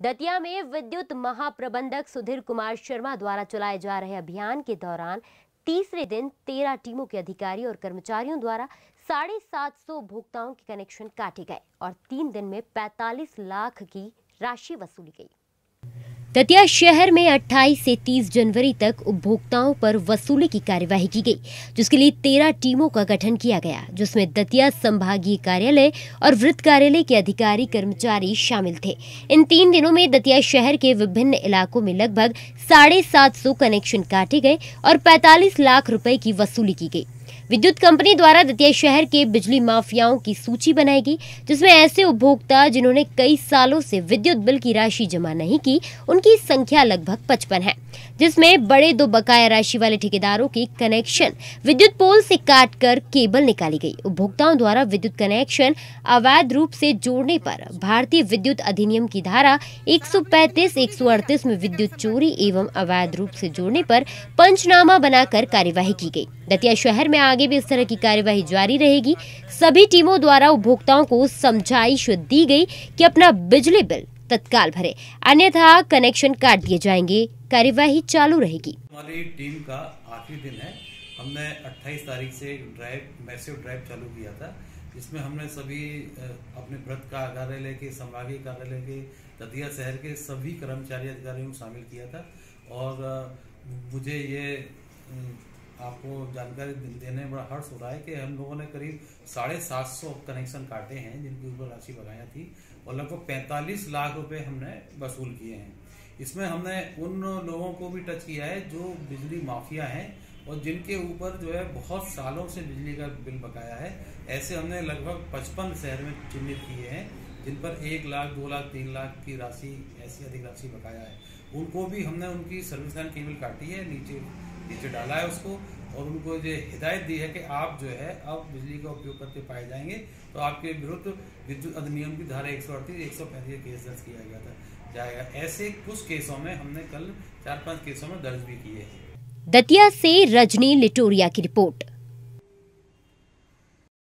दतिया में विद्युत महाप्रबंधक सुधीर कुमार शर्मा द्वारा चलाए जा रहे अभियान के दौरान तीसरे दिन तेरह टीमों के अधिकारी और कर्मचारियों द्वारा साढ़े सात सौ उपभोक्ताओं के कनेक्शन काटे गए और तीन दिन में 45 लाख की राशि वसूली गई। दतिया शहर में 28 से 30 जनवरी तक उपभोक्ताओं पर वसूली की कार्यवाही की गई, जिसके लिए 13 टीमों का गठन किया गया, जिसमें दतिया संभागीय कार्यालय और वृत्त कार्यालय के अधिकारी, कर्मचारी शामिल थे। इन तीन दिनों में दतिया शहर के विभिन्न इलाकों में लगभग साढ़े सात सौ कनेक्शन काटे गए और 45 लाख रुपए की वसूली की गई। विद्युत कंपनी द्वारा दतिया शहर के बिजली माफियाओं की सूची बनाई गई, जिसमें ऐसे उपभोक्ता जिन्होंने कई सालों से विद्युत बिल की राशि जमा नहीं की, उनकी संख्या लगभग पचपन है, जिसमें बड़े दो बकाया राशि वाले ठेकेदारों की कनेक्शन विद्युत पोल से काटकर केबल निकाली गई। उपभोक्ताओं द्वारा विद्युत कनेक्शन अवैध रूप से जोड़ने पर भारतीय विद्युत अधिनियम की धारा 135 138 में विद्युत चोरी एवं अवैध रूप से जोड़ने पर पंचनामा बनाकर कार्यवाही की गई। दतिया शहर में आगे भी इस तरह की कार्यवाही जारी रहेगी। सभी टीमों द्वारा उपभोक्ताओं को समझाइश दी गई कि अपना बिजली बिल तत्काल भरे। अन्यथा कनेक्शन काट दिए जाएँगे। कार्यवाही चालू रहेगी। हमारी टीम का आखिरी दिन है। हमने 28 तारीख से ड्राइव, मैसिव ड्राइव चालू किया था। इसमें हमने सभी अपने व्रत का कार्यालय के संभागीय कार्यालय के दतिया शहर के सभी कर्मचारी अधिकारियों को शामिल किया था। और मुझे ये आपको जानकारी देने में बड़ा हर्ष हो रहा है कि हम लोगों ने करीब साढ़े सात सौ कनेक्शन काटे हैं, जिनकी ऊपर राशि बकाया थी और लगभग पैंतालीस लाख रुपए हमने वसूल किए हैं। इसमें हमने उन लोगों को भी टच किया है जो बिजली माफिया हैं और जिनके ऊपर जो है बहुत सालों से बिजली का बिल बकाया है। ऐसे हमने लगभग पचपन शहर में चिन्हित किए हैं, जिन पर एक लाख, दो लाख, तीन लाख की राशि, ऐसी अधिक राशि बकाया है। उनको भी हमने उनकी सर्विस लाइन केबल काटी है, नीचे नीचे डाला है उसको और उनको ये हिदायत दी है कि आप जो है अब बिजली का उपयोग करके पाए जाएँगे। तो आपके विरुद्ध विद्युत अधिनियम की धारा एक सौ अड़तीस, एक सौ पैंतीस केस दर्ज किया गया था। जाएगा। ऐसे कुछ केसों में हमने कल चार पाँच केसों में दर्ज भी किए दतिया से रजनी लिटोरिया की रिपोर्ट।